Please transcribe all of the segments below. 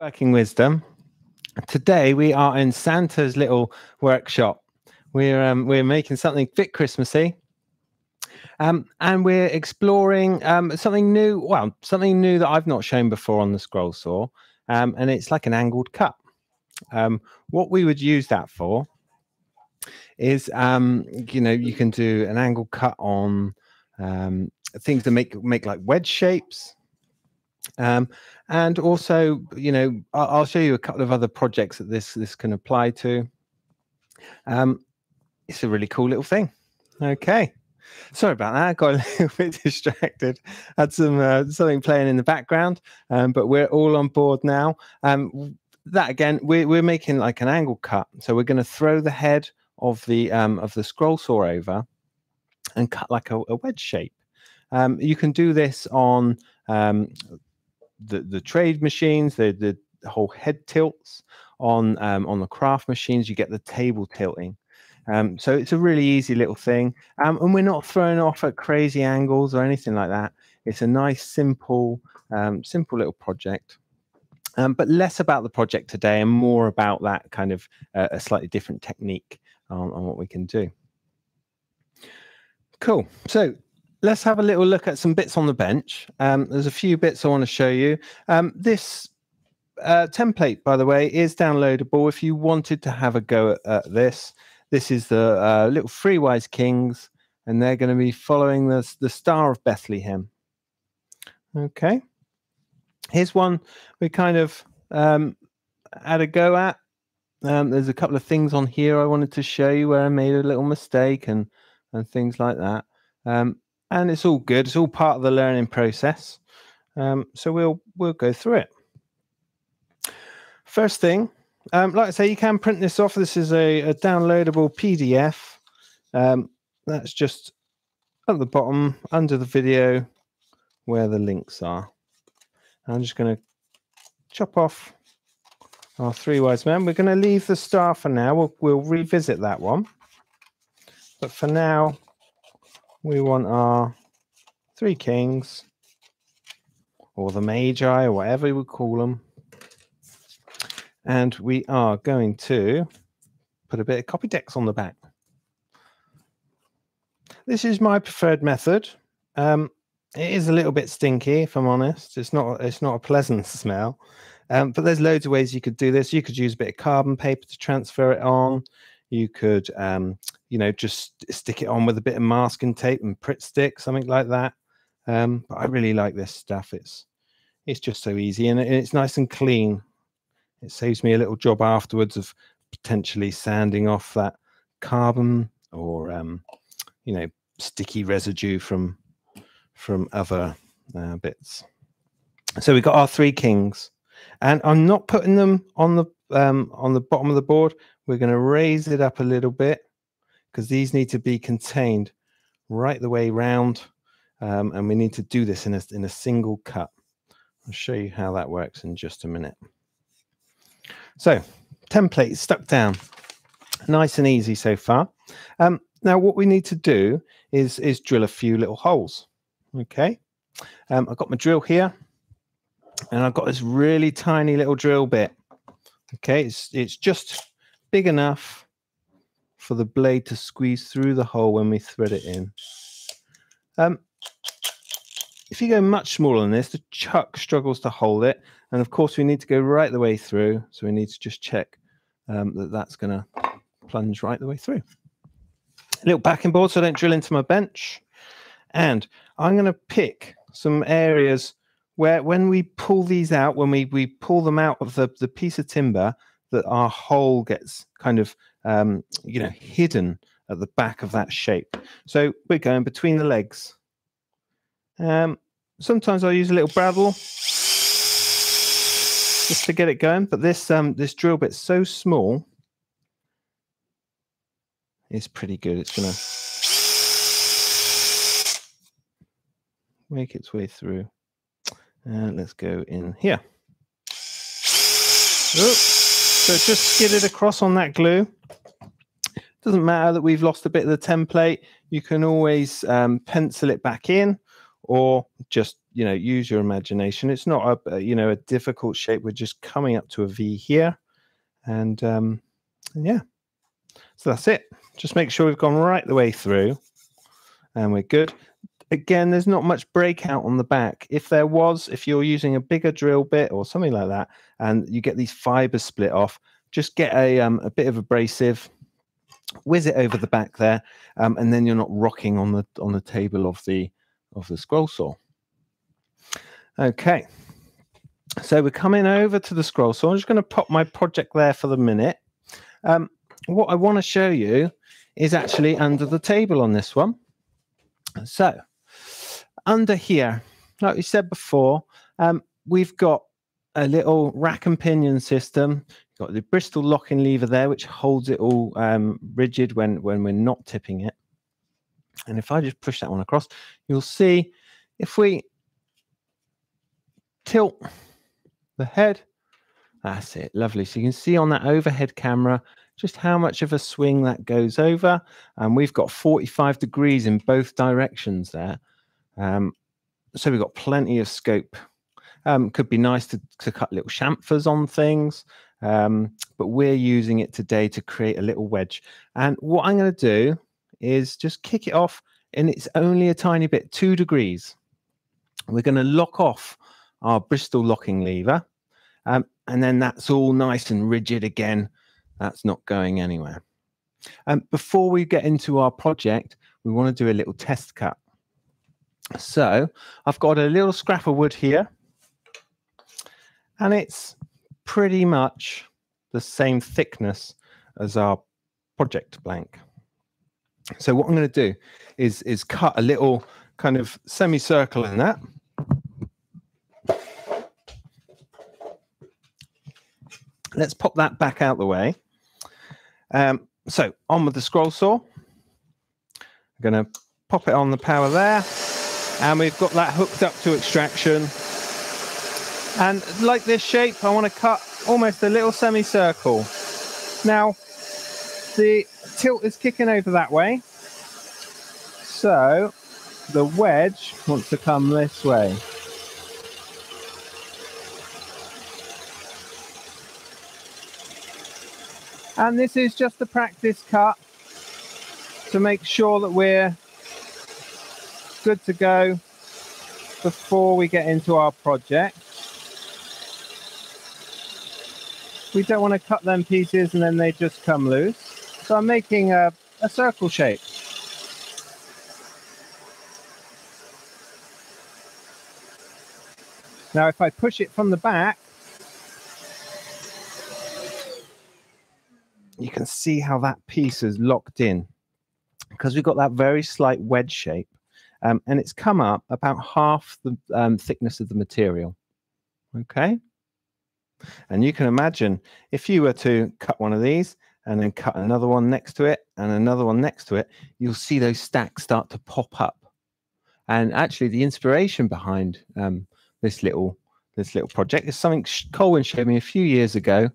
Working Wisdom. Today we are in Santa's little workshop. We're um, we're making something fit Christmassy, um, and we're exploring um, something new. Well, something new that I've not shown before on the scroll saw, um, and it's like an angled cut. Um, what we would use that for is, um, you know, you can do an angled cut on things that make make like wedge shapes. Um, and also, you know, I'll, show you a couple of other projects that this this can apply to. Um, it's a really cool little thing. Okay. Sorry about that. I got a little bit distracted. Had some uh, something playing in the background, um, but we're all on board now. Um, that again, we're we're making like an angle cut. So we're going to throw the head of the um, of the scroll saw over and cut like a, a wedge shape. Um, you can do this on um, the the trade machines, the the whole head tilts on um, on the craft machines. You get the table tilting. Um, so it's a really easy little thing, um, and we're not throwing off at crazy angles or anything like that. It's a nice, simple, um, simple little project. Um, but less about the project today and more about that kind of uh, a slightly different technique on, on what we can do. Cool. So let's have a little look at some bits on the bench. Um, there's a few bits I want to show you. Um, this uh, template, by the way, is downloadable if you wanted to have a go at, at this. This is the uh, little three wise kings, and they're going to be following the, the Star of Bethlehem. Okay. Here's one we kind of um, had a go at. Um, there's a couple of things on here I wanted to show you where I made a little mistake and and things like that. Um, and it's all good. It's all part of the learning process. Um, so we'll we'll go through it. First thing, um, like I say, you can print this off. This is a, a downloadable PDF. Um, that's just at the bottom under the video where the links are. I'm just going to chop off our three wise men. We're going to leave the star for now. We'll, we'll revisit that one. But for now, we want our three kings or the magi or whatever we call them. And we are going to put a bit of Copydex on the back. This is my preferred method. Um, it is a little bit stinky, if I'm honest. It's not it's not a pleasant smell. Um, but there's loads of ways you could do this. You could use a bit of carbon paper to transfer it on. You could um, you know, just stick it on with a bit of masking tape and Pritt stick, something like that. Um, but I really like this stuff. It's it's just so easy and it's nice and clean. It saves me a little job afterwards of potentially sanding off that carbon or um, you know sticky residue from from other uh, bits. So we've got our three kings, and I'm not putting them on the um, on the bottom of the board. We're going to raise it up a little bit because these need to be contained right the way round. Um, and we need to do this in a, in a single cut. I'll show you how that works in just a minute. So template stuck down. Nice and easy so far. Um, now what we need to do is, is drill a few little holes. Okay. Um, I've got my drill here and I've got this really tiny little drill bit. Okay. It's, it's just big enough for the blade to squeeze through the hole when we thread it in. Um, if you go much smaller than this, the chuck struggles to hold it. And of course, we need to go right the way through. So we need to just check um, that that's going to plunge right the way through. A little backing board so I don't drill into my bench. And I'm going to pick some areas where when we pull these out, when we, we pull them out of the, the piece of timber, that our hole gets kind of um, you know hidden at the back of that shape. So we're going between the legs. Um, sometimes I use a little bradawl just to get it going, but this um, this drill bit's so small, it's pretty good. It's gonna make its way through. And let's go in here. Oops. So just skid it across on that glue. Doesn't matter that we've lost a bit of the template. You can always um, pencil it back in or just you know use your imagination. It's not a you know a difficult shape. We're just coming up to a V here, and um, yeah, so that's it. Just make sure we've gone right the way through, and we're good. Again, there's not much breakout on the back. If there was, if you're using a bigger drill bit or something like that, and you get these fibers split off, just get a um, a bit of abrasive, whiz it over the back there, um, and then you're not rocking on the on the table of the of the scroll saw. Okay, so we're coming over to the scroll saw. I'm just going to pop my project there for the minute. Um, what I want to show you is actually under the table on this one. So under here, like we said before, um, we've got a little rack and pinion system. Got the Bristol locking lever there, which holds it all um, rigid when when we're not tipping it. And if I just push that one across, you'll see if we tilt the head, that's it, lovely. So you can see on that overhead camera just how much of a swing that goes over. And we've got 45 degrees in both directions there. Um, so we've got plenty of scope. Um, could be nice to, to cut little chamfers on things, um, but we're using it today to create a little wedge. And what I'm going to do is just kick it off, and it's only a tiny bit, two degrees. We're going to lock off our Bristol locking lever, um, and then that's all nice and rigid again. That's not going anywhere. Um, before we get into our project, we want to do a little test cut. So I've got a little scrap of wood here, and it's pretty much the same thickness as our project blank. So what I'm going to do is, is cut a little kind of semicircle in that. Let's pop that back out the way. Um, so on with the scroll saw. I'm going to pop it on the power there. And we've got that hooked up to extraction. And like this shape, I want to cut almost a little semicircle. Now, the tilt is kicking over that way. So the wedge wants to come this way. And this is just a practice cut to make sure that we're good to go before we get into our project. We don't want to cut them pieces and then they just come loose. So I'm making a, a circle shape. Now if I push it from the back, you can see how that piece is locked in because we've got that very slight wedge shape um, and it's come up about half the um, thickness of the material. Okay. And you can imagine if you were to cut one of these and then cut another one next to it and another one next to it, you'll see those stacks start to pop up. And actually, the inspiration behind um, this little this little project is something Colwyn showed me a few years ago.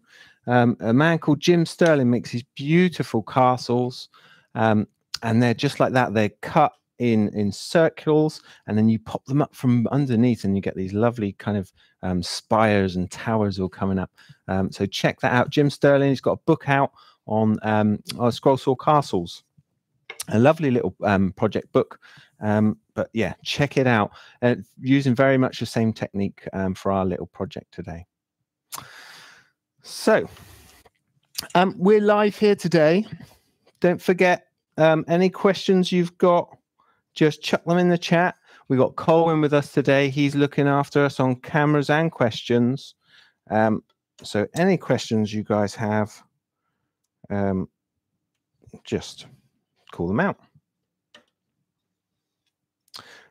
Um, a man called Jim Sterling makes these beautiful castles, um, and they're just like that. They're cut in in circles, and then you pop them up from underneath, and you get these lovely kind of um, spires and towers all coming up. Um, so check that out. Jim Sterling, he's got a book out on um, Scroll Saw Castles. A lovely little um, project book. Um, but yeah, check it out. Uh, using very much the same technique um, for our little project today. So, um, we're live here today. Don't forget um, any questions you've got, just chuck them in the chat. We've got Colwyn with us today. He's looking after us on cameras and questions. Um, so, any questions you guys have, um, just call them out.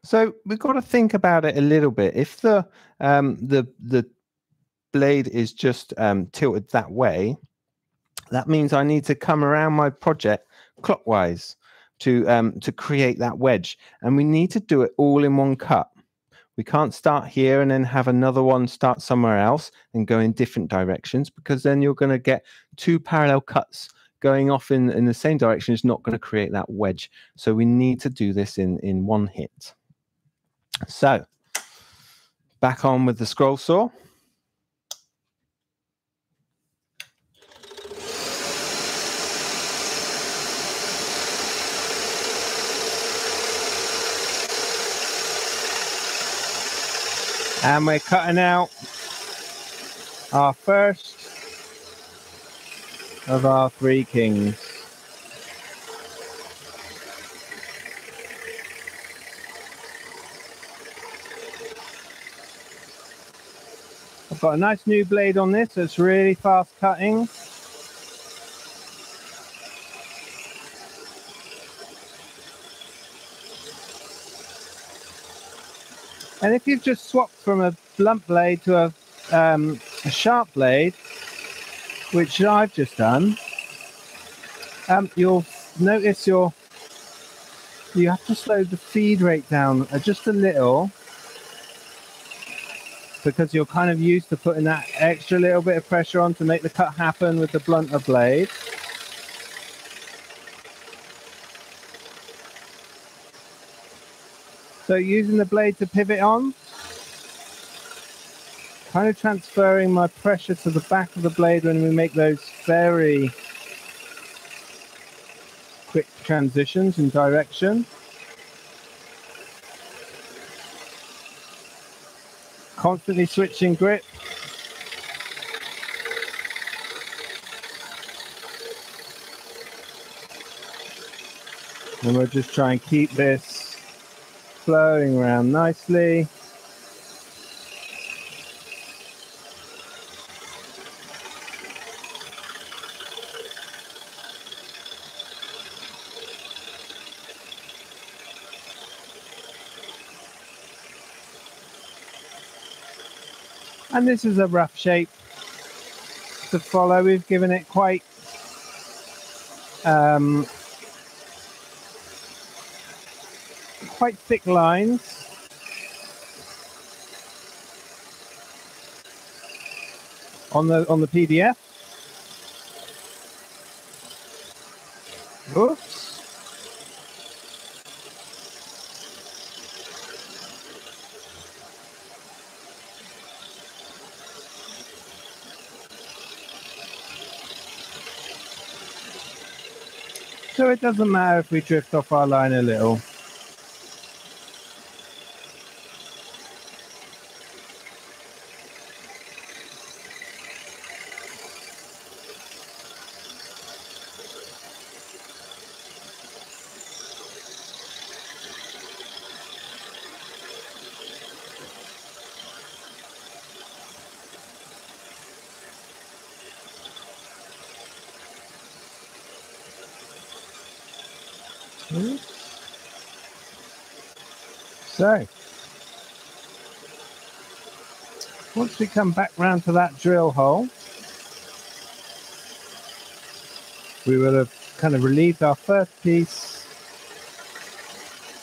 So we've got to think about it a little bit. If the um, the the blade is just um, tilted that way, that means I need to come around my project clockwise to um, to create that wedge. And we need to do it all in one cut. We can't start here and then have another one start somewhere else and go in different directions because then you're going to get two parallel cuts going off in, in the same direction is not going to create that wedge. So we need to do this in, in one hit. So back on with the scroll saw. And we're cutting out our first of our three kings. I've got a nice new blade on this it's really fast cutting. And if you've just swapped from a blunt blade to a, um, a sharp blade, which I've just done, um, you'll notice your you have to slow the feed rate down just a little because you're kind of used to putting that extra little bit of pressure on to make the cut happen with the blunter blade. So using the blade to pivot on, kind of transferring my pressure to the back of the blade when we make those very quick transitions in direction. Constantly switching grip. And we'll just try and keep this flowing around nicely. And this is a rough shape to follow. We've given it quite um, quite thick lines. On the on the PDF. Oops. So it doesn't matter if we drift off our line a little. So, come back round to that drill hole, we will have kind of relieved our first piece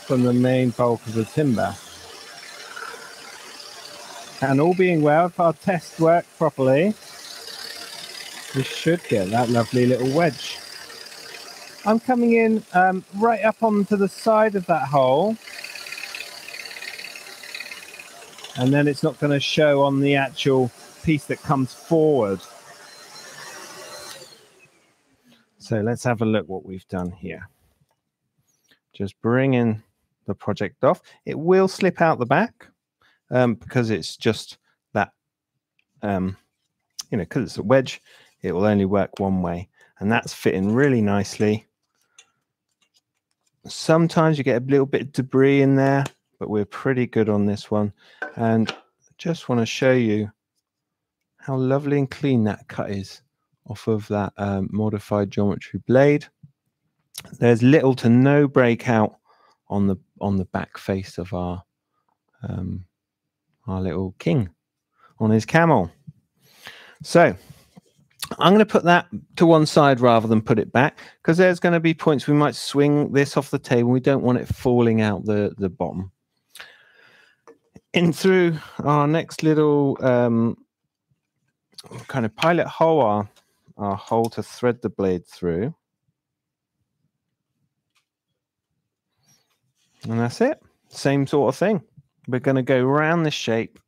from the main bulk of the timber. And all being well, if our test worked properly, we should get that lovely little wedge. I'm coming in um, right up onto the side of that hole. And then it's not going to show on the actual piece that comes forward. So let's have a look what we've done here. Just bring in the project off. It will slip out the back um, because it's just that, um, you know, because it's a wedge, it will only work one way. And that's fitting really nicely Sometimes you get a little bit of debris in there, but we're pretty good on this one. And just want to show you how lovely and clean that cut is off of that um, modified geometry blade. There's little to no breakout on the on the back face of our um, our little king on his camel. So I'm going to put that to one side rather than put it back because there's going to be points we might swing this off the table. We don't want it falling out the, the bottom. In through our next little um, kind of pilot hole, our, our hole to thread the blade through. And that's it. Same sort of thing. we're going to go around the shape.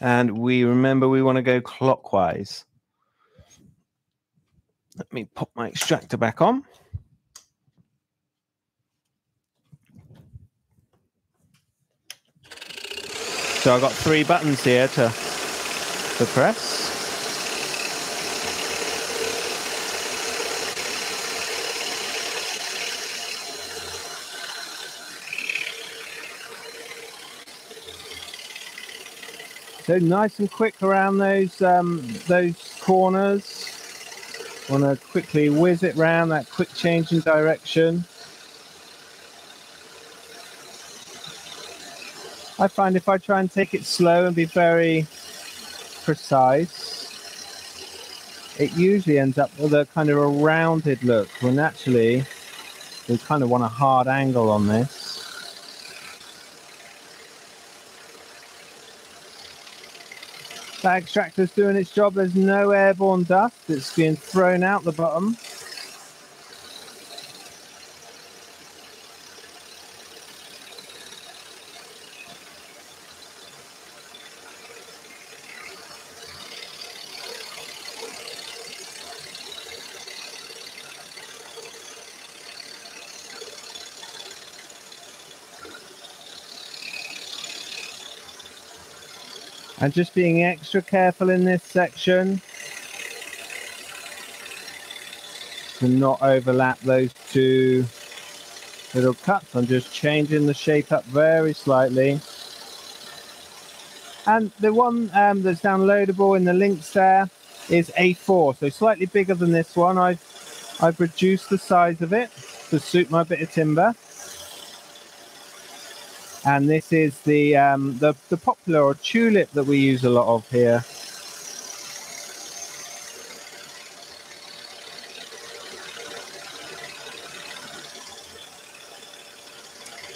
And we remember we want to go clockwise. Let me pop my extractor back on. So I've got three buttons here to, to press. So nice and quick around those um, those corners. Want to quickly whiz it round that quick change in direction. I find if I try and take it slow and be very precise, it usually ends up with a kind of a rounded look when actually we kind of want a hard angle on this. That extractor's doing its job. There's no airborne dust. It's being thrown out the bottom. And just being extra careful in this section to not overlap those two little cuts. I'm just changing the shape up very slightly. And the one um, that's downloadable in the links there is A4, so slightly bigger than this one. I've, I've reduced the size of it to suit my bit of timber and this is the um, the, the poplar or tulip that we use a lot of here.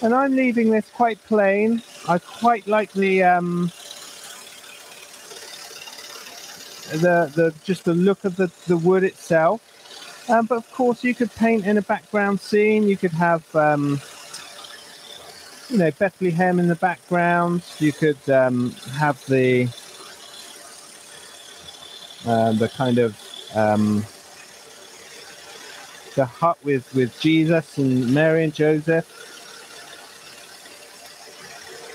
And I'm leaving this quite plain. I quite like the um, the the just the look of the the wood itself. Um, but of course, you could paint in a background scene. You could have um, you know Bethlehem in the background. You could um, have the uh, the kind of um, the hut with with Jesus and Mary and Joseph.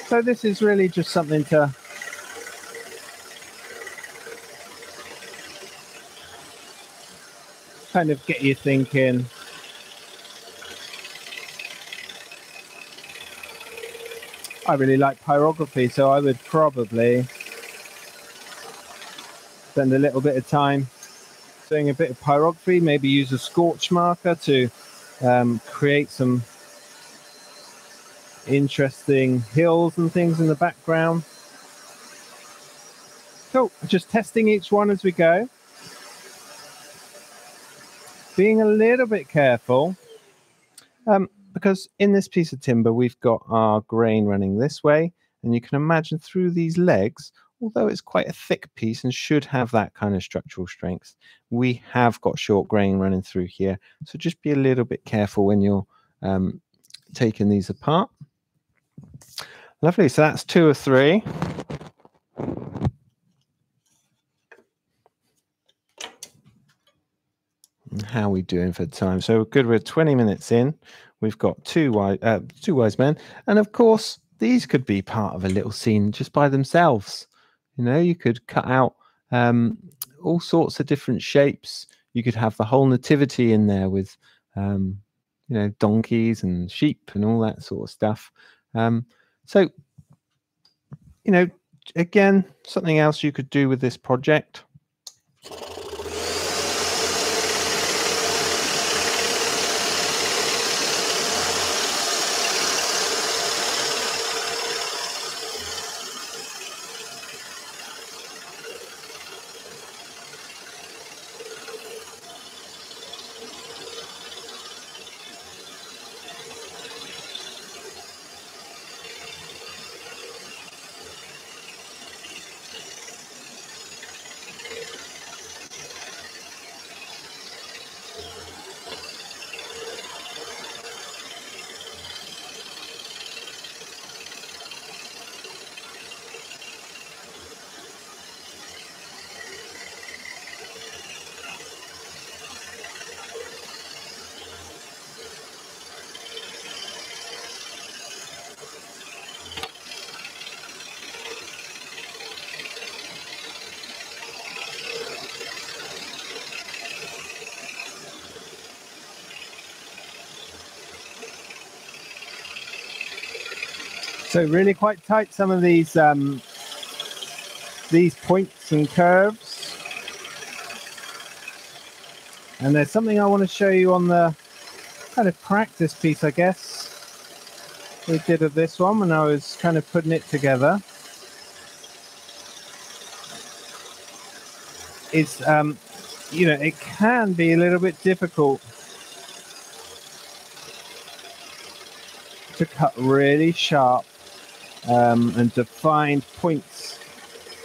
So this is really just something to kind of get you thinking I really like pyrography, so I would probably spend a little bit of time doing a bit of pyrography, maybe use a scorch marker to um, create some interesting hills and things in the background. So just testing each one as we go. Being a little bit careful. Um, because in this piece of timber, we've got our grain running this way. And you can imagine through these legs, although it's quite a thick piece and should have that kind of structural strength, we have got short grain running through here. So just be a little bit careful when you're um, taking these apart. Lovely. So that's two or three. How are we doing for time? So good. We're 20 minutes in. We've got two wise, uh, two wise men, and of course, these could be part of a little scene just by themselves. You know, you could cut out um, all sorts of different shapes. You could have the whole nativity in there with, um, you know, donkeys and sheep and all that sort of stuff. Um, so, you know, again, something else you could do with this project So really quite tight some of these um, these points and curves. And there's something I want to show you on the kind of practice piece, I guess, we did of this one when I was kind of putting it together. Is, um, you know, it can be a little bit difficult to cut really sharp um, and defined points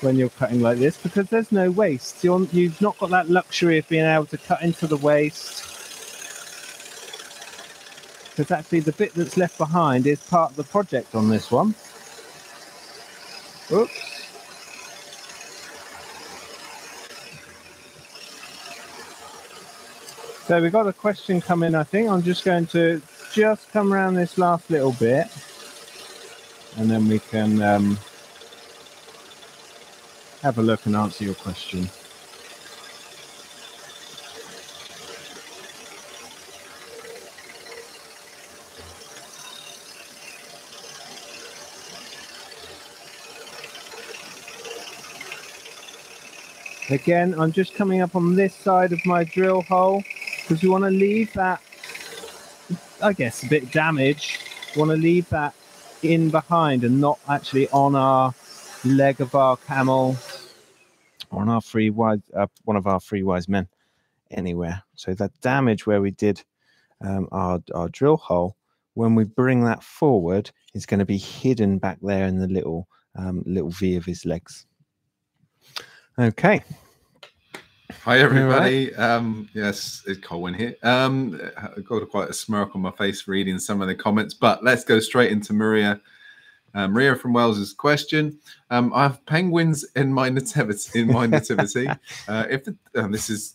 when you're cutting like this because there's no waste. You're, you've not got that luxury of being able to cut into the waste. Because actually the bit that's left behind is part of the project on this one. Oops. So we've got a question coming, I think. I'm just going to just come around this last little bit and then we can um, have a look and answer your question. Again, I'm just coming up on this side of my drill hole because we want to leave that, I guess, a bit damage. Want to leave that in behind and not actually on our leg of our camel or on our free wise, uh, one of our free wise men anywhere. So that damage where we did um, our, our drill hole, when we bring that forward, is going to be hidden back there in the little um, little V of his legs. Okay. Hi everybody. Right. Um, yes, it's Colwyn here. Um, I got quite a smirk on my face reading some of the comments, but let's go straight into Maria um, Maria from Wales's question: um, I have penguins in my nativity. In my nativity, uh, if the, uh, this is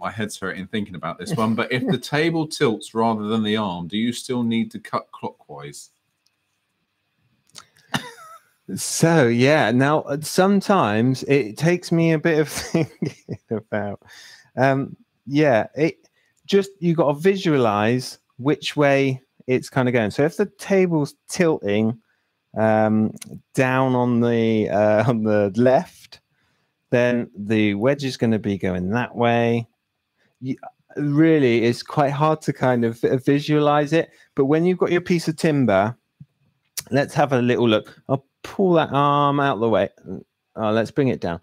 my head's hurting thinking about this one, but if the table tilts rather than the arm, do you still need to cut clockwise? So yeah, now uh, sometimes it takes me a bit of thinking about. Um, yeah, it just you got to visualize which way it's kind of going. So if the table's tilting um, down on the uh, on the left, then the wedge is going to be going that way. You, really, it's quite hard to kind of visualize it. But when you've got your piece of timber, let's have a little look. I'll pull that arm out the way. Oh, let's bring it down.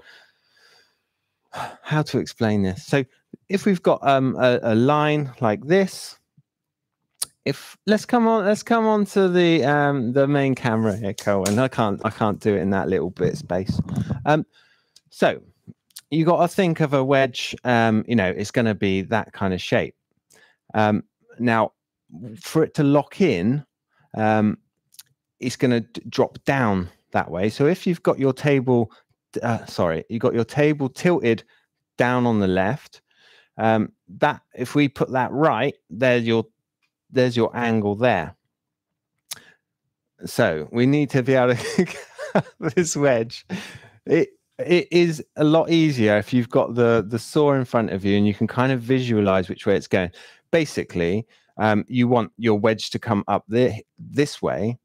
How to explain this? So, if we've got um, a, a line like this, if let's come on let's come on to the um the main camera here Colwyn. I can't I can't do it in that little bit space. Um so you got to think of a wedge um you know it's going to be that kind of shape. Um now for it to lock in um it's going to drop down that way. So if you've got your table uh, sorry, you got your table tilted down on the left um that if we put that right there your there's your angle there. So we need to be able to this wedge. It it is a lot easier if you've got the the saw in front of you and you can kind of visualize which way it's going. Basically, um, you want your wedge to come up the, this way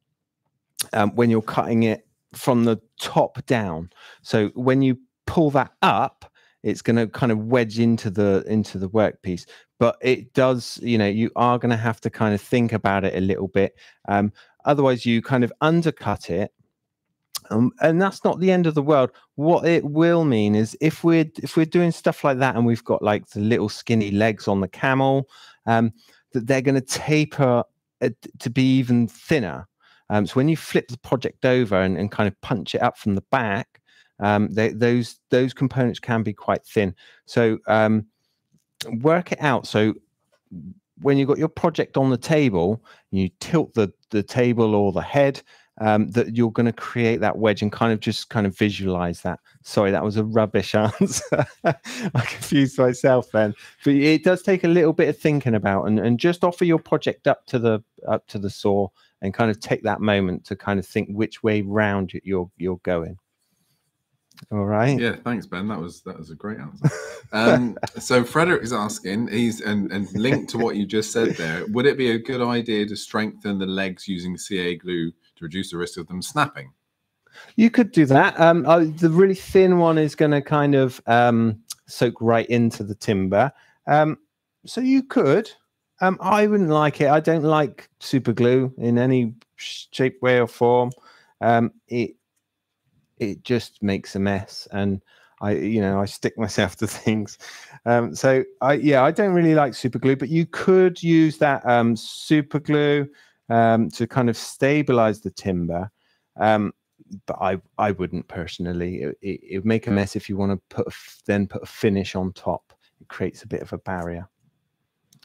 um, when you're cutting it from the top down. So when you pull that up, it's going to kind of wedge into the into the workpiece. But it does you know you are going to have to kind of think about it a little bit. Um, otherwise you kind of undercut it. Um, and that's not the end of the world. What it will mean is if we're if we're doing stuff like that and we've got like the little skinny legs on the camel um, that they're going to taper uh, to be even thinner um, so when you flip the project over and, and kind of punch it up from the back um, they, those those components can be quite thin. So um, work it out. So when you've got your project on the table, you tilt the the table or the head. Um, that you're going to create that wedge and kind of just kind of visualize that. Sorry, that was a rubbish answer. I confused myself then, but it does take a little bit of thinking about and, and just offer your project up to the up to the saw and kind of take that moment to kind of think which way round you're you're going. All right. Yeah, thanks, Ben. That was that was a great answer. Um, so Frederick is asking, he's and, and linked to what you just said there. Would it be a good idea to strengthen the legs using CA glue to reduce the risk of them snapping. You could do that. Um, uh, the really thin one is going to kind of um, soak right into the timber. Um, so you could. Um, I wouldn't like it. I don't like super glue in any shape, way, or form. Um, it it just makes a mess, and I, you know, I stick myself to things. Um, so I, yeah, I don't really like super glue, but you could use that um, super glue um, to kind of stabilize the timber. Um, but I, I wouldn't personally. It, it, it, would make a mess if you want to put a, then put a finish on top. It creates a bit of a barrier.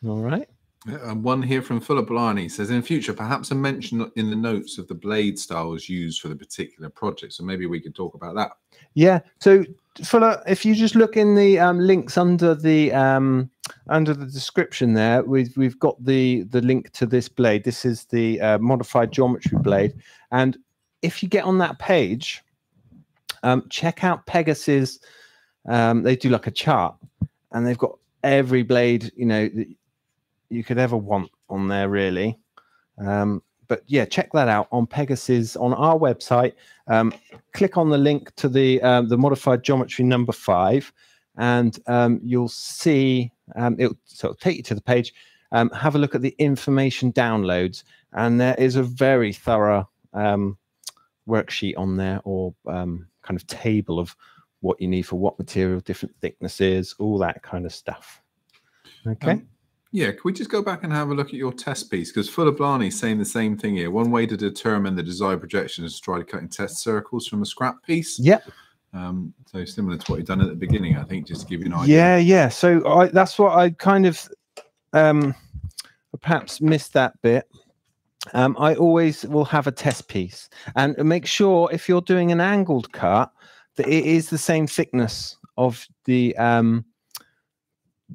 All right. Uh, one here from Fuller Blarney says, in future, perhaps a mention in the notes of the blade styles used for the particular project. So maybe we could talk about that. Yeah. So Fuller, if you just look in the um, links under the um, under the description there, we've we've got the the link to this blade. This is the uh, modified geometry blade, and if you get on that page, um, check out Pegas. Um, they do like a chart, and they've got every blade you know you could ever want on there, really. Um, but yeah, check that out on Pegas on our website. Um, click on the link to the um, the modified geometry number five, and um, you'll see um, it'll, so it'll take you to the page. Um, have a look at the information downloads, and there is a very thorough worksheet on there, or kind of table of what you need for what material, different thicknesses, all that kind of stuff. Okay. Yeah, can we just go back and have a look at your test piece? Because Fuller Blarney is saying the same thing here. One way to determine the desired projection is to try to cutting test circles from a scrap piece. Yep. Um, so similar to what you've done at the beginning, I think, just to give you an idea. Yeah, yeah. So I, that's what I kind of um, perhaps missed that bit. Um, I always will have a test piece and make sure if you're doing an angled cut that it is the same thickness of the um,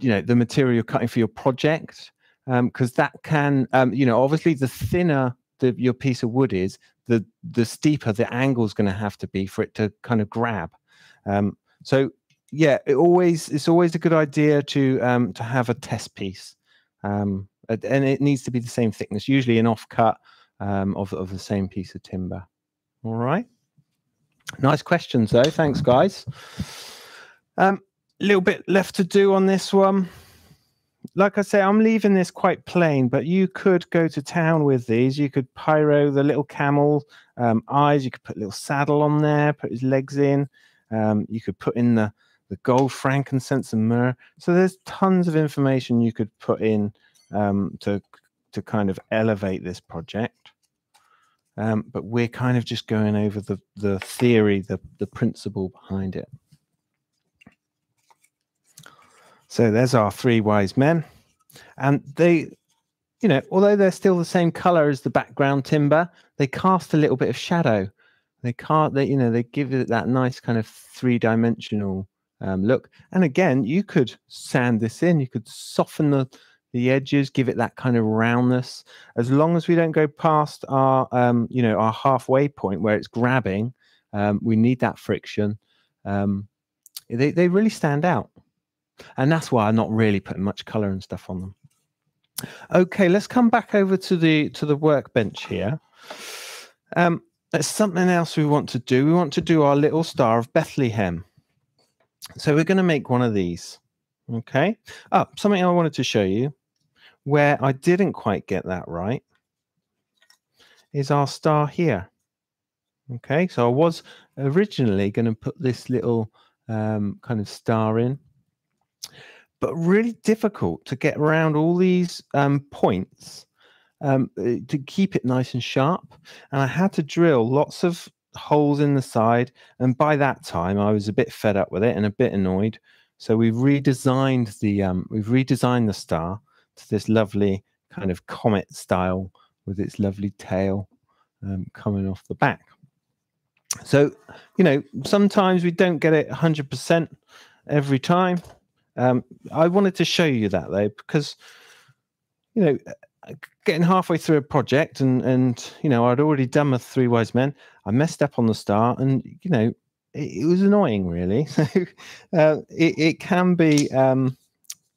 you know the material you're cutting for your project because um, that can um, you know obviously the thinner the, your piece of wood is the the steeper the angle is going to have to be for it to kind of grab. Um, so yeah it always it's always a good idea to um, to have a test piece um, and it needs to be the same thickness usually an offcut um, of, of the same piece of timber. All right. Nice questions though. Thanks guys. Um, little bit left to do on this one. Like I say, I'm leaving this quite plain, but you could go to town with these. You could pyro the little camel um, eyes. You could put a little saddle on there, put his legs in. Um, you could put in the the gold, frankincense, and myrrh. So there's tons of information you could put in um, to to kind of elevate this project. Um, but we're kind of just going over the the theory, the the principle behind it. So there's our three wise men. And they, you know, although they're still the same color as the background timber, they cast a little bit of shadow. They can't, they, you know, they give it that nice kind of three dimensional um, look. And again, you could sand this in, you could soften the, the edges, give it that kind of roundness. As long as we don't go past our, um, you know, our halfway point where it's grabbing, um, we need that friction. Um, they, they really stand out and that's why I'm not really putting much color and stuff on them. Okay, let's come back over to the to the workbench here. Um, there's something else we want to do. We want to do our little star of Bethlehem. So we're going to make one of these. Okay. Oh, something I wanted to show you where I didn't quite get that right is our star here. Okay, so I was originally going to put this little um, kind of star in but really difficult to get around all these um, points um, uh, to keep it nice and sharp. And I had to drill lots of holes in the side. And by that time, I was a bit fed up with it and a bit annoyed. So we've redesigned the um, we've redesigned the star to this lovely kind of comet style with its lovely tail um, coming off the back. So you know sometimes we don't get it 100% every time um, I wanted to show you that though, because you know, getting halfway through a project and and you know, I'd already done my three wise men. I messed up on the start, and you know, it, it was annoying really. So uh, it it can be, um,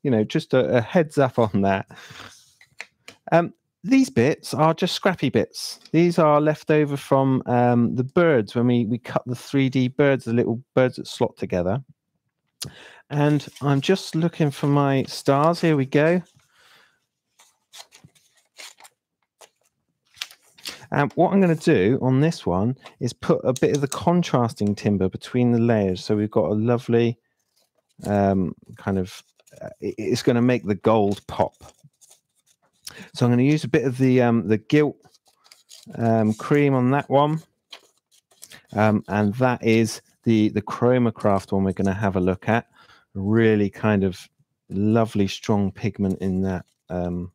you know, just a, a heads up on that. Um, these bits are just scrappy bits. These are left over from um, the birds when we, we cut the 3D birds, the little birds that slot together. And I'm just looking for my stars. Here we go. And what I'm going to do on this one is put a bit of the contrasting timber between the layers. So we've got a lovely um, kind of, uh, it's going to make the gold pop. So I'm going to use a bit of the um, the gilt um, cream on that one. Um, and that is the, the Chromacraft one we're going to have a look at. Really kind of lovely, strong pigment in that um,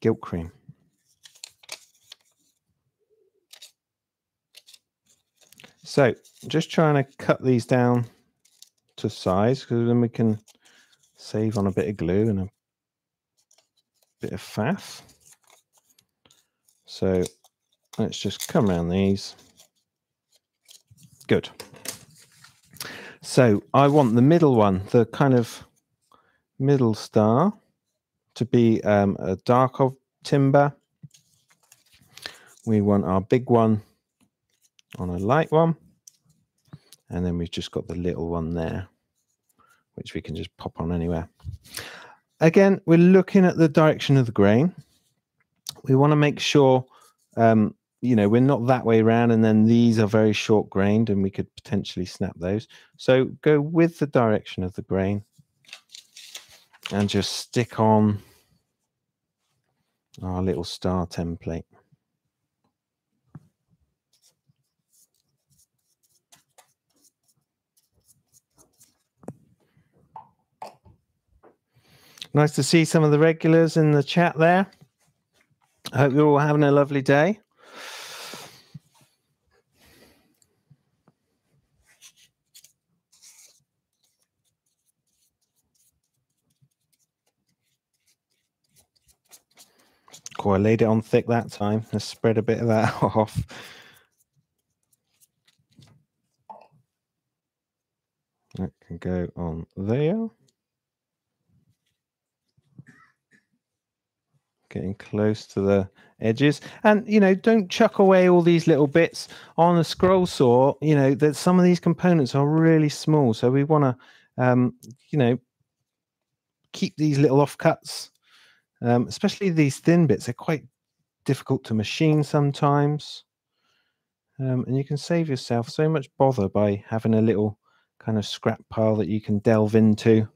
gilt cream. So just trying to cut these down to size because then we can save on a bit of glue and a bit of faff. So let's just come around these. Good. So I want the middle one, the kind of middle star, to be um, a dark of timber. We want our big one on a light one. And then we've just got the little one there, which we can just pop on anywhere. Again, we're looking at the direction of the grain. We want to make sure, um, you know, we're not that way around and then these are very short grained and we could potentially snap those. So go with the direction of the grain and just stick on our little star template. Nice to see some of the regulars in the chat there. I hope you're all having a lovely day. Cool, I laid it on thick that time. Let's spread a bit of that off. That can go on there. getting close to the edges and you know don't chuck away all these little bits on a scroll saw you know that some of these components are really small so we want to um you know keep these little offcuts um especially these thin bits they're quite difficult to machine sometimes um, and you can save yourself so much bother by having a little kind of scrap pile that you can delve into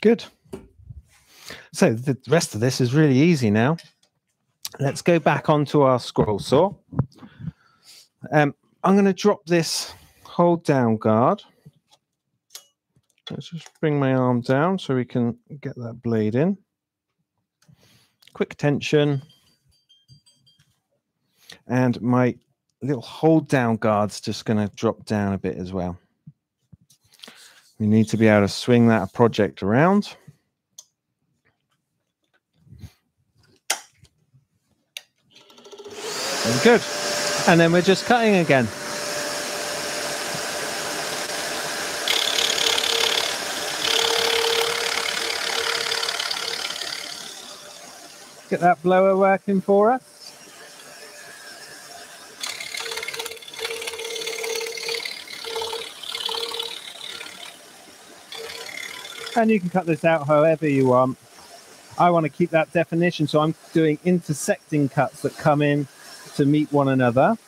good so the rest of this is really easy now. Let's go back onto our scroll saw. Um, I'm going to drop this hold down guard. Let's just bring my arm down so we can get that blade in. Quick tension. And my little hold down guard's just going to drop down a bit as well. We need to be able to swing that project around. Good. And then we're just cutting again. Get that blower working for us. And you can cut this out however you want. I want to keep that definition, so I'm doing intersecting cuts that come in to meet one another.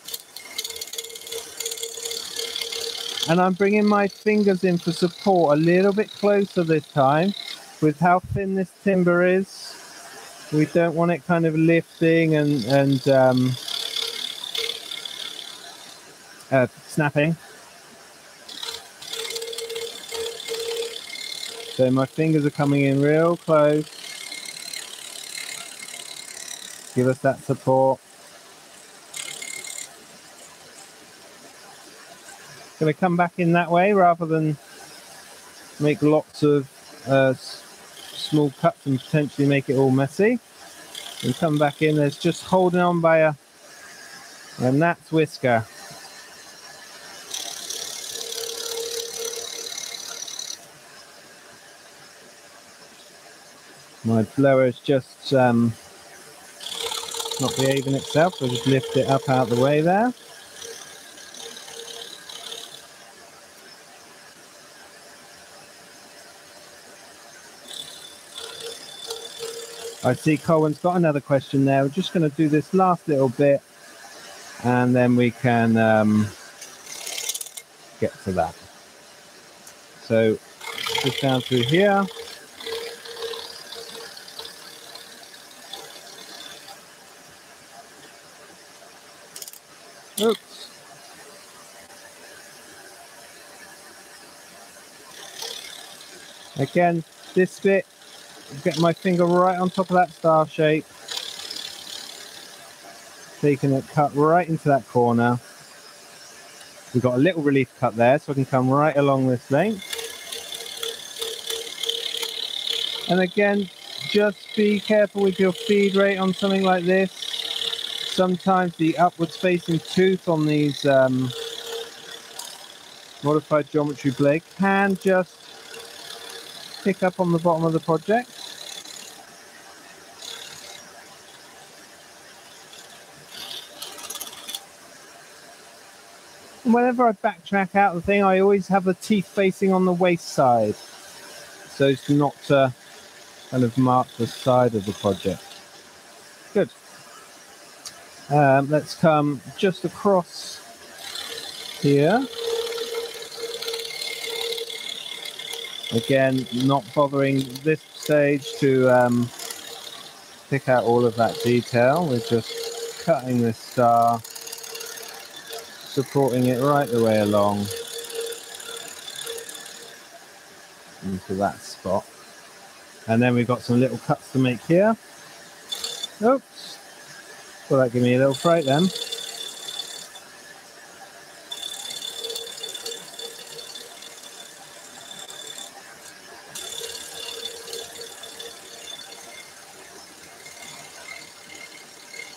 And I'm bringing my fingers in for support a little bit closer this time with how thin this timber is. We don't want it kind of lifting and, and um, uh, snapping. So my fingers are coming in real close. Give us that support. going to come back in that way rather than make lots of uh, small cuts and potentially make it all messy. And come back in, there's just holding on by a, and that's whisker. My blower is just um, not behaving itself. So just lift it up out of the way there. I see Colwyn's got another question there. We're just going to do this last little bit and then we can um, get to that. So just down through here. Oops. Again, this bit, get my finger right on top of that star shape. Taking it cut right into that corner. We've got a little relief cut there, so I can come right along this length. And again, just be careful with your feed rate on something like this. Sometimes the upwards facing tooth on these um, modified geometry blade can just pick up on the bottom of the project. Whenever I backtrack out the thing, I always have the teeth facing on the waste side. So as not to kind of mark the side of the project. Good. Um, let's come just across here. Again, not bothering this stage to um, pick out all of that detail. We're just cutting this star, supporting it right the way along into that spot. And then we've got some little cuts to make here. Oops. Well, that give me a little fright then.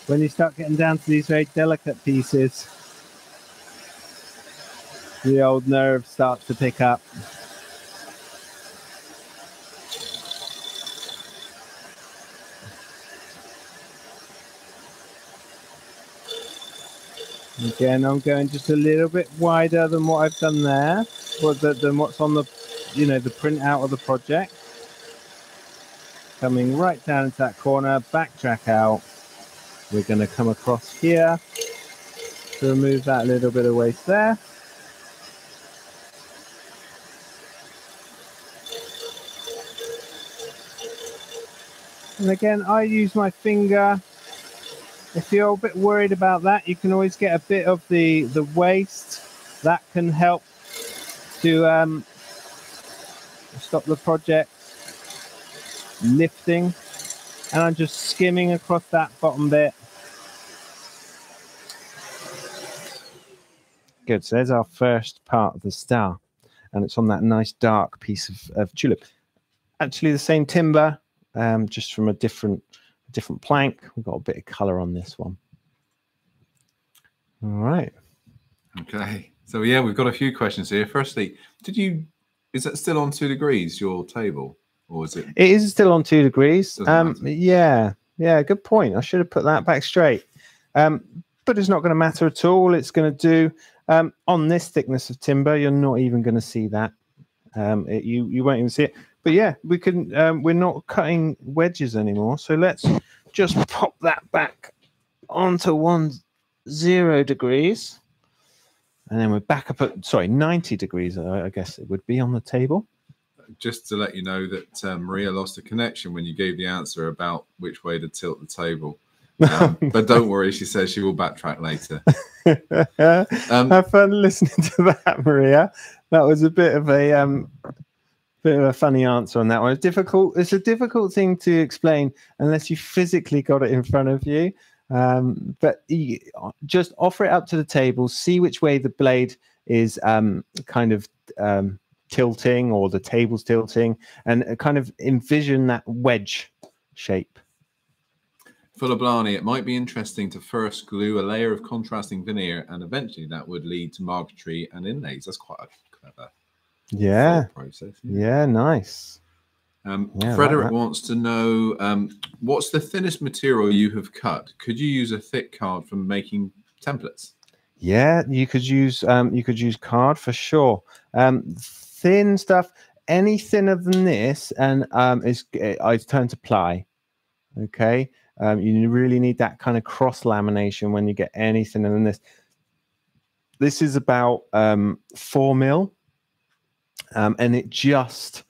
When you start getting down to these very delicate pieces, the old nerves start to pick up. Again, I'm going just a little bit wider than what I've done there, than what's on the, you know, the printout of the project. Coming right down into that corner, backtrack out. We're going to come across here to remove that little bit of waste there. And again, I use my finger if you're a bit worried about that, you can always get a bit of the, the waste. That can help to um, stop the project lifting. And I'm just skimming across that bottom bit. Good, so there's our first part of the star. And it's on that nice dark piece of, of tulip. Actually the same timber, um, just from a different different plank. We've got a bit of color on this one. All right. Okay. So yeah, we've got a few questions here. Firstly, did you is that still on two degrees, your table? Or is it it is still on two degrees. Um yeah, yeah, good point. I should have put that back straight. Um, but it's not going to matter at all. It's going to do um, on this thickness of timber, you're not even going to see that. Um, it, you you won't even see it but yeah, we can. Um, we're not cutting wedges anymore, so let's just pop that back onto one zero degrees, and then we're back up at sorry ninety degrees. I guess it would be on the table. Just to let you know that uh, Maria lost a connection when you gave the answer about which way to tilt the table. Um, but don't worry, she says she will backtrack later. um, Have fun listening to that, Maria. That was a bit of a um, bit of a funny answer on that one. It's difficult. It's a difficult thing to explain unless you physically got it in front of you. Um, but you, just offer it up to the table, see which way the blade is um, kind of um, tilting or the table's tilting, and kind of envision that wedge shape. Fuller Blarney, it might be interesting to first glue a layer of contrasting veneer, and eventually that would lead to marquetry and inlays. That's quite a clever yeah process yeah. yeah nice Um, Yeah, like Frederick wants to know um, what's the thinnest material you have cut? Could you use a thick card for making templates? Yeah, you could use um, you could use card for sure. Um, thin stuff, any thinner than this, and um, is I turn to ply. Okay, um, you really need that kind of cross lamination when you get any thinner than this. This is about um, four mil, um, and it just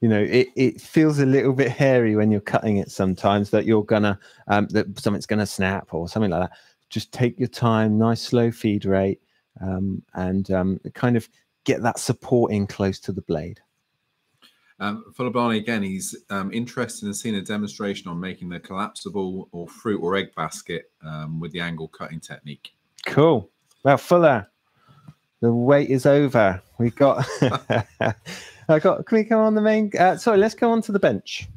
you know it, it feels a little bit hairy when you're cutting it sometimes that you're gonna um, that something's gonna snap or something like that just take your time, nice slow feed rate, um, and um, kind of get that support in close to the blade. Um, Fulabani again, he's um, interested in seeing a demonstration on making the collapsible or fruit or egg basket um, with the angle cutting technique. Cool. Well, Fuller, the wait is over. We've got. I got. Can we go on the main? Uh, sorry, let's go on to the bench.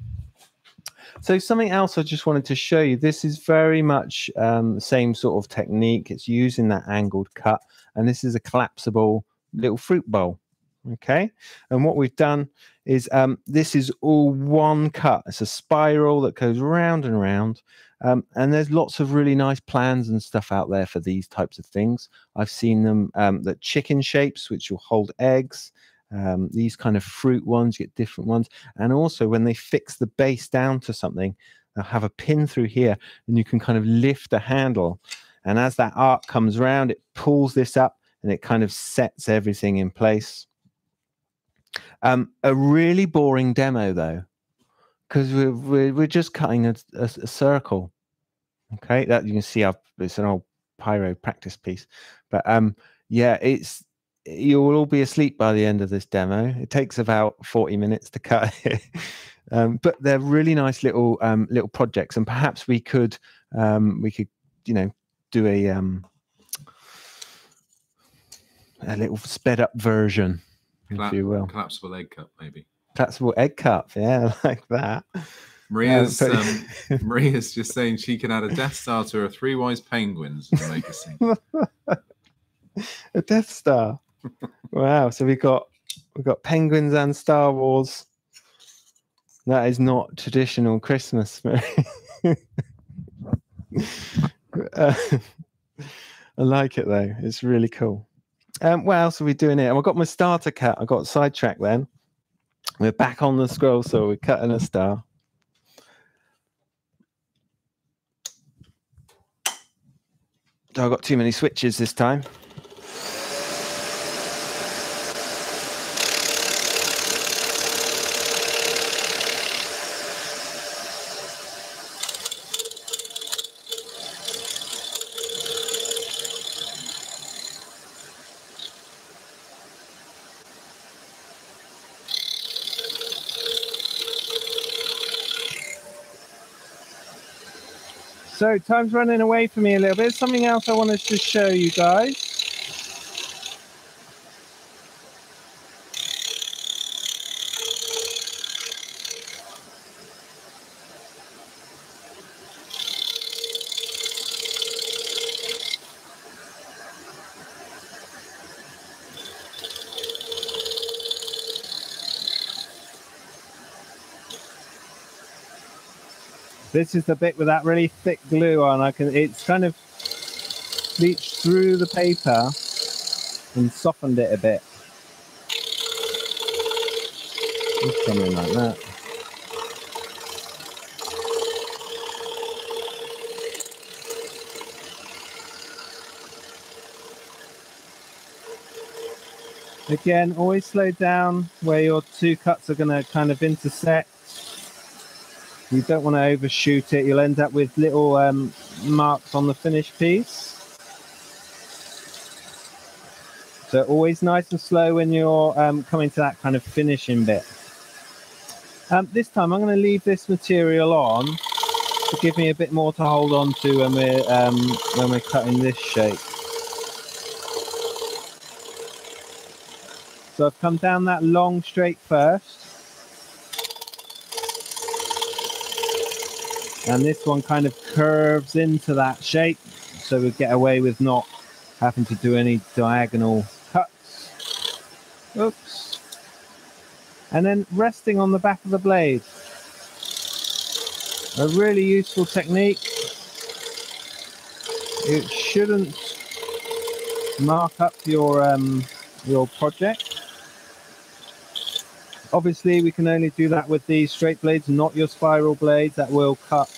So something else I just wanted to show you. This is very much um, same sort of technique. It's using that angled cut, and this is a collapsible little fruit bowl. Okay, and what we've done is um, this is all one cut. It's a spiral that goes round and round, um, and there's lots of really nice plans and stuff out there for these types of things. I've seen them um, that chicken shapes, which will hold eggs. Um, these kind of fruit ones, you get different ones. And also, when they fix the base down to something, they'll have a pin through here, and you can kind of lift the handle. And as that arc comes around, it pulls this up and it kind of sets everything in place. Um, a really boring demo, though, because we're, we're, we're just cutting a, a, a circle. Okay, that you can see, I've, it's an old pyro practice piece. But um, yeah, it's you will all be asleep by the end of this demo. It takes about 40 minutes to cut it. um, but they're really nice little um, little projects, and perhaps we could um, we could you know do a um, a little sped up version, if you will. Collapsible egg cup, maybe. Collapsible egg cup, yeah, like that. Maria's but- um, Maria's just saying she can add a Death Star to her three wise penguins and make a scene. a Death Star. wow! So we got we got penguins and Star Wars. That is not traditional Christmas. Uh, I like it though. It's really cool. Um, what else are we doing here? I've got my starter cut. I got sidetracked then. We're back on the scroll, so we're cutting a star. I got too many switches this time. So time's running away from me a little bit. Something else I wanted to show you guys. This is the bit with that really thick glue on. I can it's kind of reached through the paper and softened it a bit. Something like that. Again, always slow down where your two cuts are going to kind of intersect. You don't want to overshoot it. You'll end up with little um, marks on the finished piece. So always nice and slow when you're um, coming to that kind of finishing bit. Um, this time I'm going to leave this material on to give me a bit more to hold on to when we're um, when we're cutting this shape. So I've come down that long straight first. And this one kind of curves into that shape. So we get away with not having to do any diagonal cuts. Oops. and then resting on the back of the blade. A really useful technique. It shouldn't mark up your um, your project. Obviously, we can only do that with these straight blades, not your spiral blades that will cut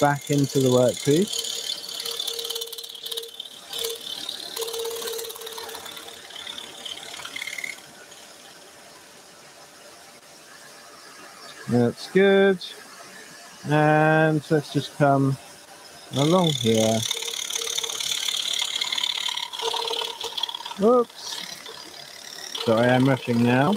back into the workpiece. That's good. And let's just come along here. Oops. Sorry, I'm rushing now.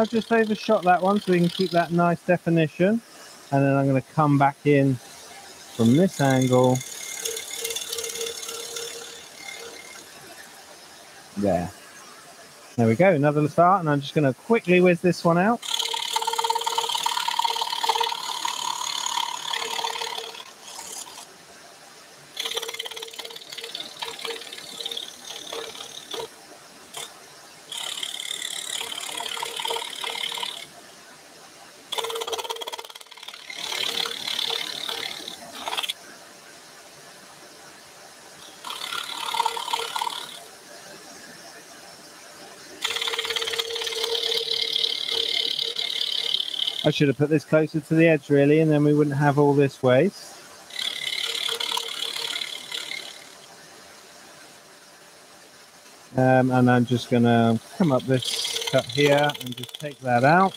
I've just overshot that one so we can keep that nice definition. And then I'm going to come back in from this angle. There. There we go, another start. And I'm just going to quickly whiz this one out. Should have put this closer to the edge really and then we wouldn't have all this waste. Um, and I'm just going to come up this cut here and just take that out.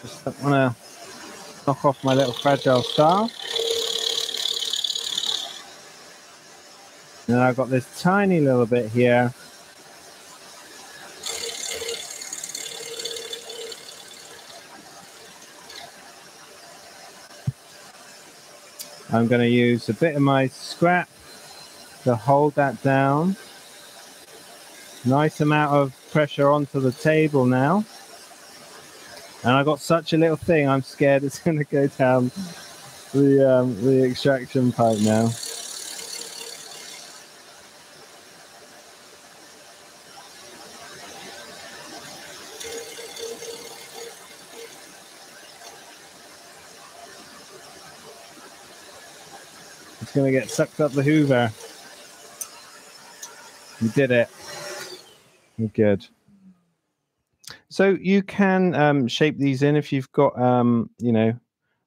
Just don't want to knock off my little fragile star. And I've got this tiny little bit here I'm going to use a bit of my scrap to hold that down. Nice amount of pressure onto the table now. And I've got such a little thing, I'm scared it's going to go down the, um, the extraction pipe now. Going to get sucked up the hoover. You did it. You're good. So you can um, shape these in if you've got, um, you know,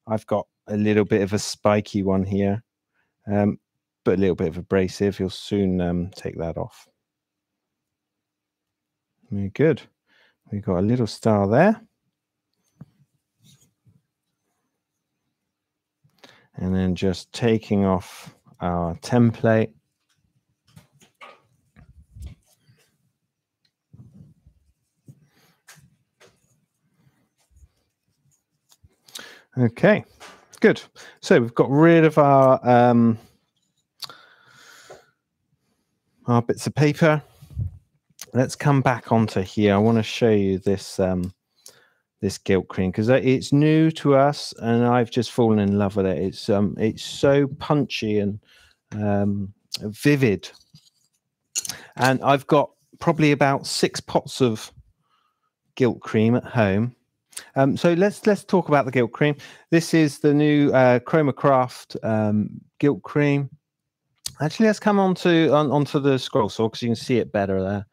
I've got a little bit of a spiky one here, um, but a little bit of abrasive. You'll soon um, take that off. Very good. We've got a little star there. And then just taking off our template. Okay, good. So we've got rid of our um, our bits of paper. Let's come back onto here. I want to show you this um, this gilt cream because it's new to us and I've just fallen in love with it. It's um it's so punchy and um, vivid, and I've got probably about six pots of gilt cream at home. Um, so let's let's talk about the gilt cream. This is the new uh, Chromacraft um, gilt cream. Actually, let's come on to on, onto the scroll saw because you can see it better there.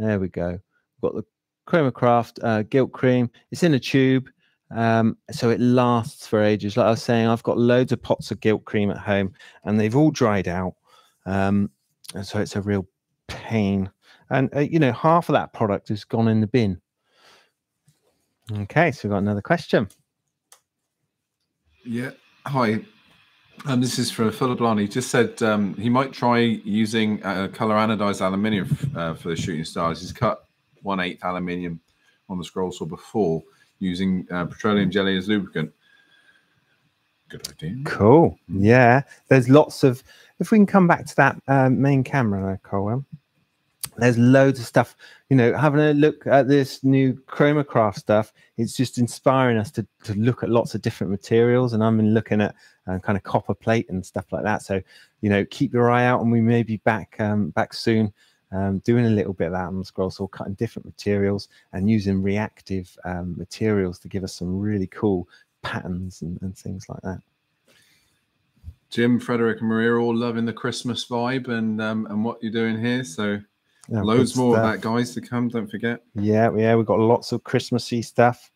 There we go. Got the Chromacraft uh, gilt cream. It's in a tube, um, so it lasts for ages. Like I was saying, I've got loads of pots of gilt cream at home, and they've all dried out, um, and so it's a real pain. And uh, you know, half of that product has gone in the bin. Okay, so we've got another question. Yeah. Hi. Um, this is from Philip Blarney. He just said um, he might try using uh, color anodized aluminium uh, for the shooting stars. He's cut one eighth aluminium on the scroll saw before. using uh, petroleum jelly as lubricant. Good idea. Cool. Yeah. There's lots of. If we can come back to that um, main camera there, Colwyn. There's loads of stuff. You know, having a look at this new Chromacraft stuff, it's just inspiring us to, to look at lots of different materials. And I've been looking at uh, kind of copper plate and stuff like that. So, you know, keep your eye out, and we may be back um, back soon, um, doing a little bit of that on the scroll saw, cutting different materials and using reactive um, materials to give us some really cool patterns and, and things like that. Jim, Frederick, and Maria are all loving the Christmas vibe and um, and what you're doing here. So Yeah, loads more stuff. of that, guys, to come. Don't forget. Yeah, yeah, we've got lots of Christmassy stuff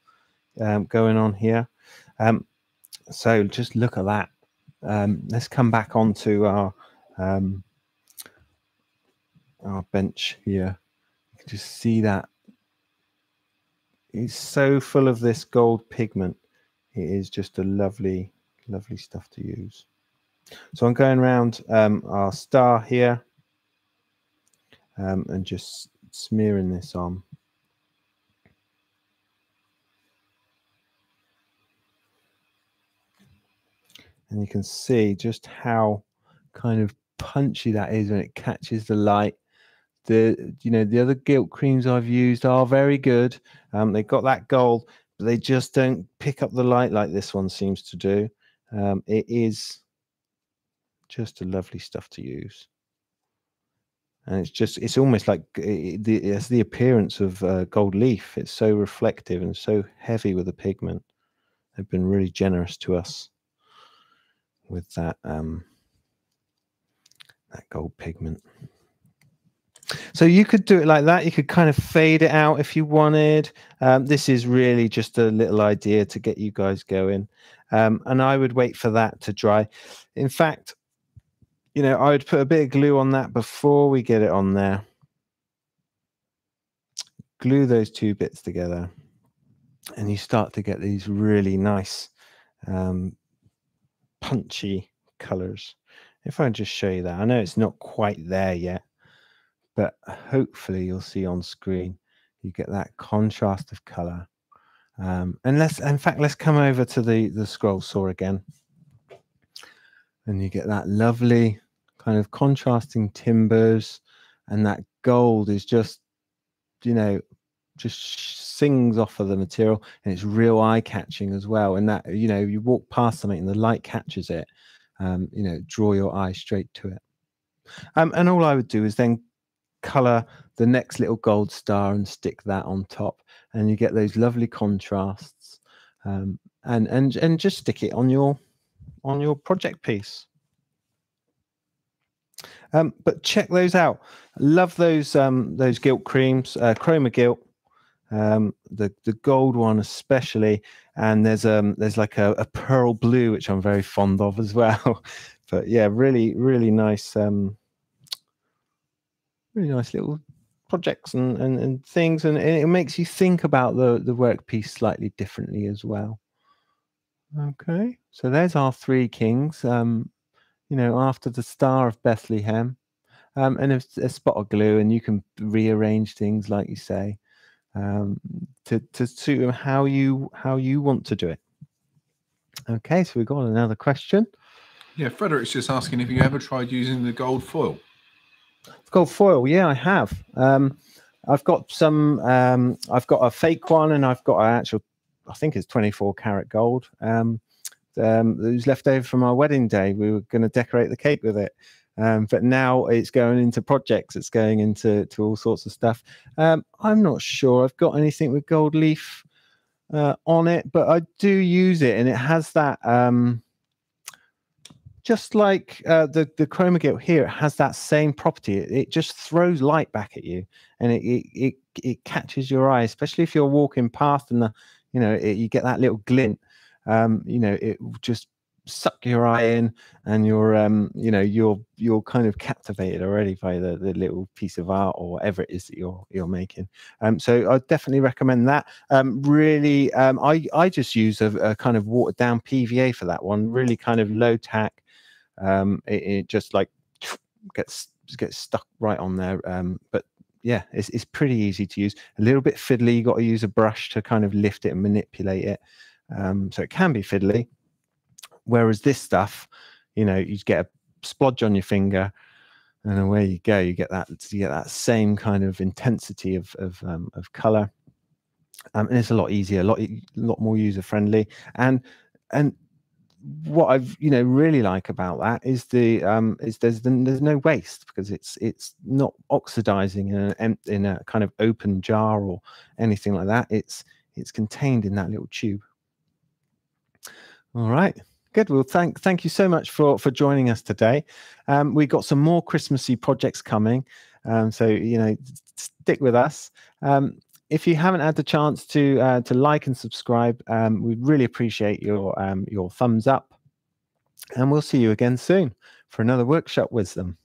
um, going on here. Um, so just look at that. Um, let's come back onto our um, our bench here. You can just see that it's so full of this gold pigment. It is just a lovely, lovely stuff to use. So I'm going around um, our star here um, and just smearing this on. And you can see just how kind of punchy that is when it catches the light. The you know the other gilt creams I've used are very good. Um, they've got that gold, but they just don't pick up the light like this one seems to do. Um, it is just a lovely stuff to use and it's just it's almost like it, the, it's the appearance of uh, gold leaf it's so reflective and so heavy with the pigment they've been really generous to us with that um that gold pigment so you could do it like that. You could kind of fade it out if you wanted. Um, this is really just a little idea to get you guys going. Um, and i would wait for that to dry. In fact you know, I would put a bit of glue on that before we get it on there. Glue those two bits together, and you start to get these really nice, um, punchy colors. If I just show you that, I know it's not quite there yet, but hopefully you'll see on screen you get that contrast of color. Um, and let's, in fact, let's come over to the the scroll saw again. And you get that lovely kind of contrasting timbers and that gold is just you know just sings off of the material and it's real eye catching as well. And that you know you walk past something and the light catches it. Um, you know draw your eye straight to it. Um, and all i would do is then color the next little gold star and stick that on top and you get those lovely contrasts um, and and and just stick it on your on your project piece. Um, but check those out. Love those um, those gilt creams, uh, Chroma Gilt, um, the the gold one especially. And there's um there's like a, a pearl blue which I'm very fond of as well. but yeah, really really nice um really nice little projects and and, and things, and, and it makes you think about the the work piece slightly differently as well. Okay, so there's our three kings. Um, you know, after the Star of Bethlehem, um, and a, a spot of glue, and you can rearrange things like you say um, to to suit how you how you want to do it. Okay, so we've got another question. Yeah, Frederick's just asking if you ever tried using the gold foil. It's called foil. Yeah, I have. Um, I've got some. Um, I've got a fake one, and I've got an actual. I think it's 24 karat gold. Um, um, that was left over from our wedding day. We were going to decorate the cake with it, um, but now it's going into projects. It's going into to all sorts of stuff. Um, I'm not sure I've got anything with gold leaf uh, on it, but I do use it, and it has that. Um, just like uh, the the chroma gilt here, it has that same property. It, it just throws light back at you, and it, it it it catches your eye, especially if you're walking past and the you know it, you get that little glint. Um, you know, it just suck your eye in, and you're um you know you're you're kind of captivated already by the the little piece of art or whatever it is that you're you're making. Um, so I definitely recommend that. Um, really, um, I I just use a, a kind of watered down PVA for that one. Really kind of low tack um, it, it just like gets gets stuck right on there. Um, but yeah, it's, it's pretty easy to use. A little bit fiddly. You got to use a brush to kind of lift it and manipulate it. Um, so it can be fiddly. Whereas this stuff, you know, you get a splodge on your finger, and away you go. You get that you get that same kind of intensity of of, um, of color, um, and it's a lot easier, a lot lot more user friendly, and and what I've you know really like about that is the um is there's there's no waste because it's it's not oxidizing in a, in a kind of open jar or anything like that. It's it's contained in that little tube. All right. Good. Well, thank thank you so much for for joining us today. Um, we got some more Christmassy projects coming, um, so you know, stick with us. Um, if you haven't had the chance to uh, to like and subscribe, um, we'd really appreciate your um, your thumbs up, and we'll see you again soon for another workshop wisdom.